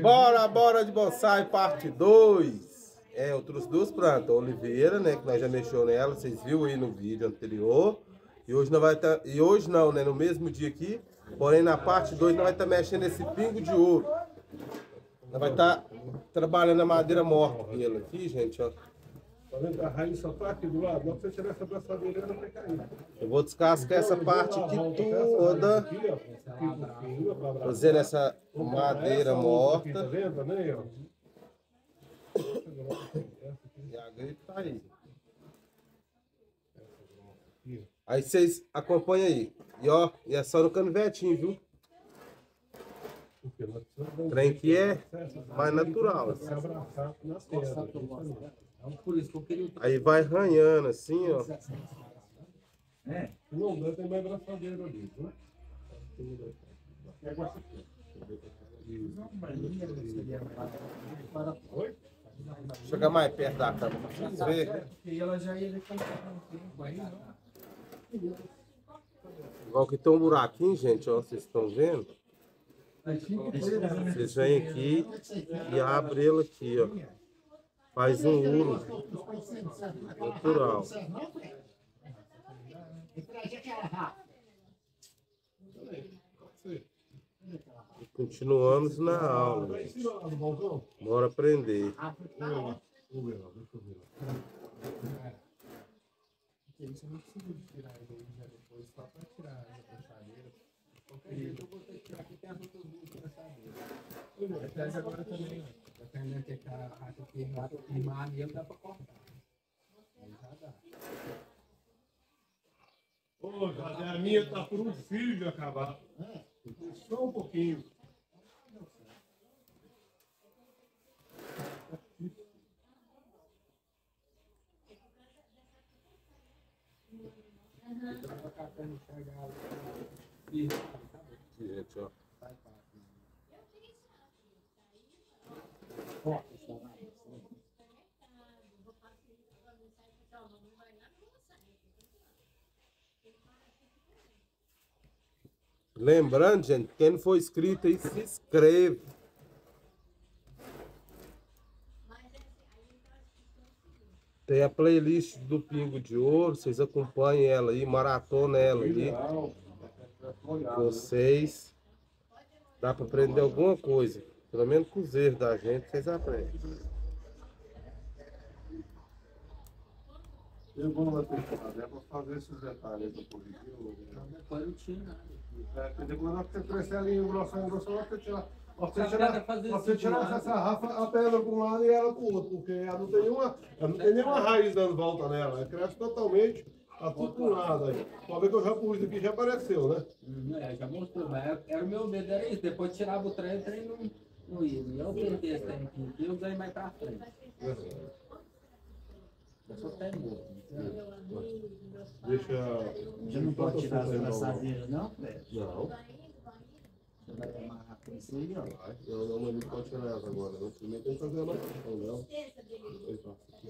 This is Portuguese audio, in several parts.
Bora, bora de bonsai, parte 2. É, eu trouxe duas plantas. A Oliveira, né? Que nós já mexeu nela. Vocês viram aí no vídeo anterior. E hoje não vai estar. E hoje não, né? No mesmo dia aqui. Porém, na parte 2, nós vai estar mexendo esse pingo de ouro. Nós vai estar trabalhando a madeira morta com ele aqui, gente, ó. Tá vendo? A raiz só tá aqui do lado. Não precisa tirar essa braçadeira, ela vai cair. Eu vou descascar essa parte aqui toda. Fazendo essa madeira aqui, Tá morta. vendo também, ó? E a gripe tá aí. Aí vocês acompanham aí. E ó, e é só no canivetinho, viu? Trem que é mais natural. se abraçar. Justamente. Por isso que eu queria. Aí vai arranhando assim, ó. É, não der, tem mais braçadeira ali, aqui. Oi? Chega mais perto da cama pra vocês verem. E ela já ia não? Igual que tem um buraquinho, gente, ó. Vocês estão vendo? Vocês vêm aqui e abrem ele aqui, ó. Faz um ulo natural. E continuamos na aula. Bora aprender. Isso eu não preciso tirar ele já depois, só pra tirar as puxadeiras. Qualquer jeito eu vou ter que tirar aqui, tem as outras duas puxadeiras. Até agora também, ó. Dependendo que a rata queimar, queimar mesmo, dá pra cortar. Aí já dá. Ô, José, a minha tá por um fio de acabar. Só um pouquinho. Dá pra cá pra enxergar ela. Firme, tá bom. Aqui, gente, ó. Sai fácil. Lembrando, gente, quem for inscrito aí, se inscreve. Tem a playlist do Pingo de Ouro, vocês acompanhem ela aí, maratona ela aí, vocês. Dá pra aprender alguma coisa. Pelo menos com os erros da gente, vocês aprendem. Eu vou lá temporada, é pra fazer esses detalhes do positivo. Depois não tinha nada. É, depois nós temos que crescer ali, nós temos que tirar. Nós temos que Essa tirar, que tirar do lado. essa sarrafa, a pedra para um lado e ela para o outro, porque ela não tem nenhuma, ela não tem nenhuma raiz dando volta nela, ela cresce totalmente a tudo para um lado aí. Pode ver que eu já pus aqui, já apareceu, né? Hum, É, já mostrou, mas era- o meu medo, era isso. Depois tirava o trem, o trem não, não ia. E eu perdi esse trem aqui, eu ganhei mais pra frente. Eu sou teimoso. entendeu? Deixa. Já não pode tirar as Não. braçadeiras, não, Fred? Não, Você vai amarrar com isso aí, ó. vai. Não, não, mas não pode tirar essa agora. Não, primeiro tem que fazer a marcação dela. Depois passa aqui.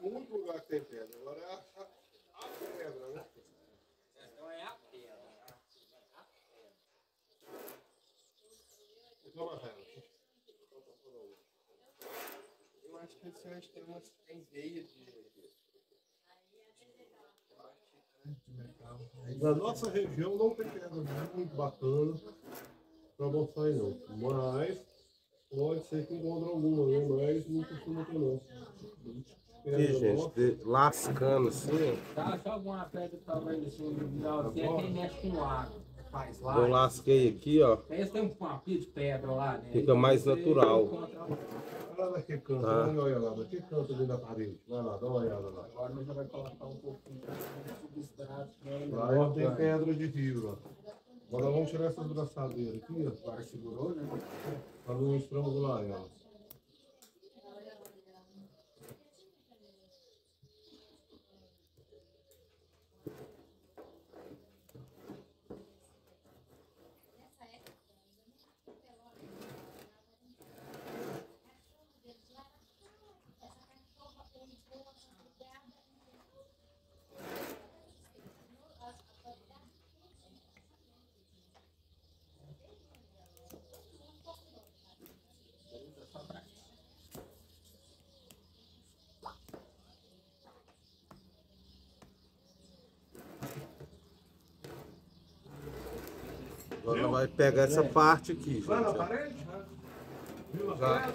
Muito lugar que tem pedra. Agora é a, a pedra, né? Então é a pedra. Então, Rafael, Que ano tem umas tem veias de. Na nossa região não tem pedra muito bacana para mostrar aí não. Mas pode ser que encontre alguma, né? Mas não costuma ter não. Aqui, gente, de- lascando assim. Tá, só alguma pedra talvez assim, não, assim, é quem mexe com água. Faz lá. Eu lasquei aqui, ó. Esse tem um papinho de pedra lá, né? Fica mais Você natural. Olha lá daquele canto, dá uma olhada lá, daquele canto ali da parede. Vai lá, dá uma olhada lá. Agora já vai colocar um pouquinho de substrato. né? Lá ó, tem pedra de rio, ó. Agora vamos tirar essas braçadeiras aqui, ó. Agora segurou, né? Para não estrangular elas. vai pegar essa parte aqui, gente. Lá na parede? Já.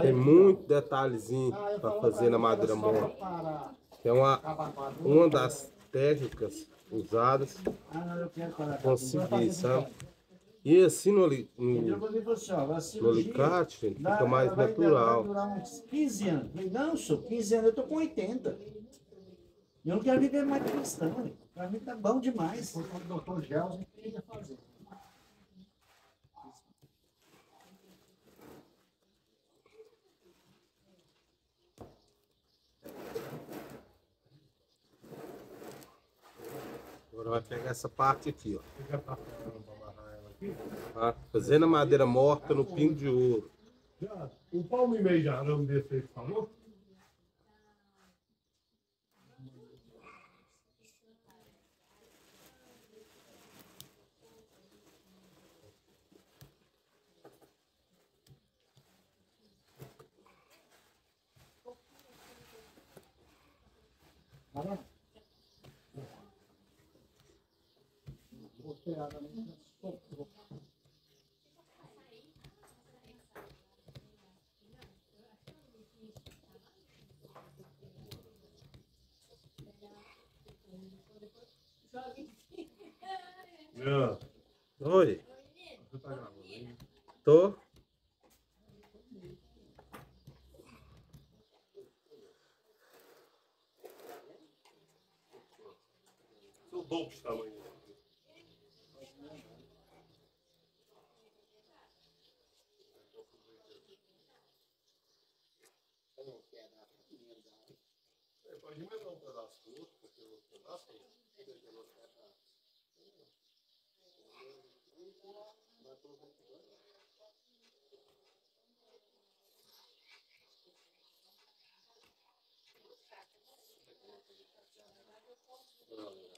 Tem muito detalhezinho Ah, para fazer na madeira É uma, uma das técnicas usadas Ah, não, eu quero parar. Consegui, Vai fazer sabe? E assim no, no, assim, no alicate, gente, dá- fica mais vai- Vai natural. durar uns 15 anos. Não, senhor, 15 anos, eu tô com 80. Eu não quero viver mais isso, não. Pra mim tá bom demais. O doutor Gelson queria fazer. Agora vai pegar essa parte aqui, ó. Você tá? Fazendo a madeira morta no pingo de ouro. Um palmo e meio de arame desse aí que falou? Não. Oi, Você tá gravando aí? Tô. Seu dobro de tamanho. É, pode emendar um pedaço do outro, porque o outro pedaço 30 hari.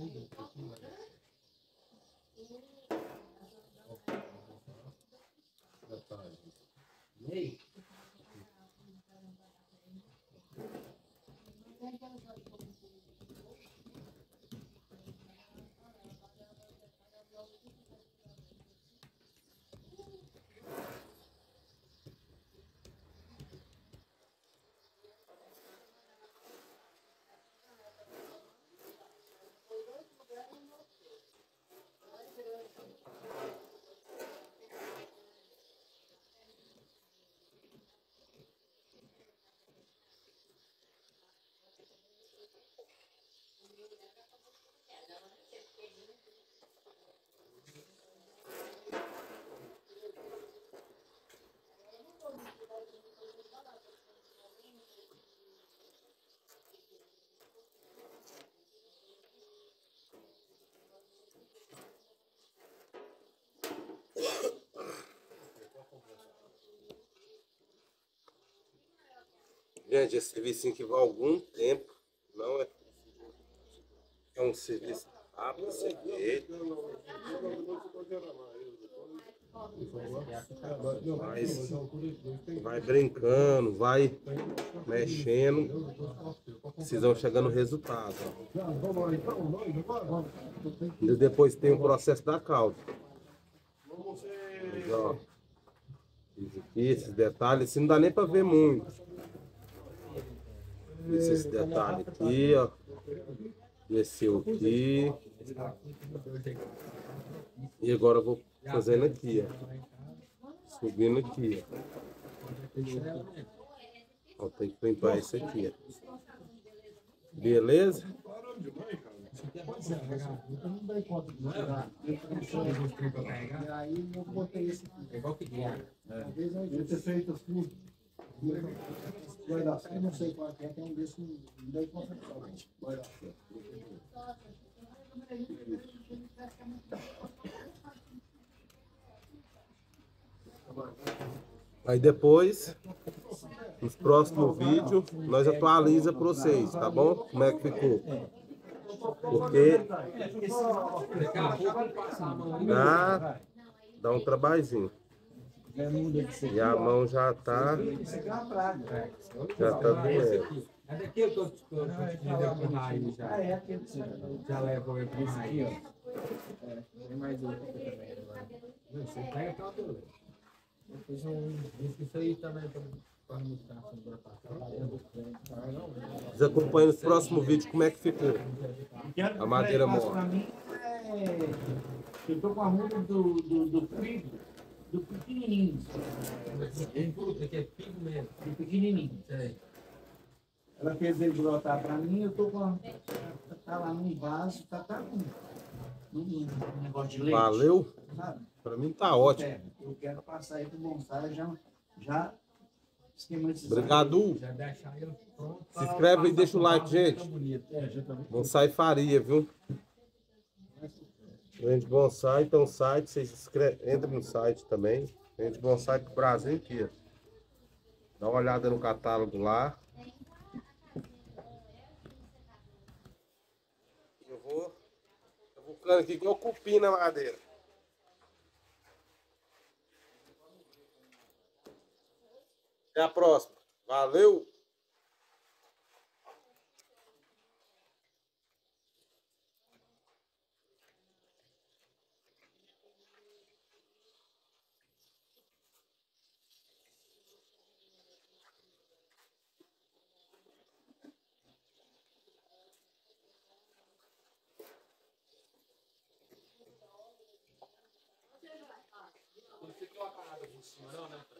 Gente, esse serviço que vai algum tempo, não é. É um serviço rápido, feito, mas vai brincando, vai mexendo. Vocês vão chegar no resultado. E depois tem o processo da causa. Ó, aqui, esses detalhes, assim, não dá nem pra ver muito. Esses detalhes aqui, ó. Desceu aqui. E agora eu vou fazendo aqui, ó. Subindo aqui, ó. Ó, tem que limpar isso aqui, ó. Beleza? Eu não dei conta de tirar. Eu E aí eu botei esse aqui. É igual que guia. Talvez eu Devia ter feito assim. Certo, não sei qual que é, tem um desse que não dei conta de fazer. Vai dar certo. Aí depois, nos próximos vídeos, nós atualiza para vocês, tá bom? Como é que ficou? Porque dá, dá um trabalhinho. Já muda de ser. E a mão já tá, aqui é já tá doendo. aqui. É que eu eu te pro raio já. Ah, é você Já levou eu. É, tem mais outro aqui também. Não, Você pega até uma dor. Eu fiz um. Isso aí também pra pra pra cá. Ah, não, Vocês acompanham nos próximos vídeos como é que ficou. A madeira pra mim é. Eu tô com a muda do, do, do do pequenininho. Fruta que é pico mesmo. Do pequenininho. Sei. Ela fez ele brotar pra mim, eu tô com a. Tá lá num vaso, tá, tá com. Num, num negócio de leite. Valeu? Pra mim tá ótimo. É, eu quero passar aí pro bonsai já, já esquematizar. Obrigado. Já deixar ele pronto. Se inscreve e deixa o like, gente. Tá. É, já tá Bonsai Faria, viu? Vende bonsai, tem um site, vocês se inscrevem, entra no site também. Vende bonsai pro Brasil inteiro. Dá uma olhada no catálogo lá. Eu vou. Eu vou ficando aqui igual cupim na madeira. Até a próxima. Valeu! Você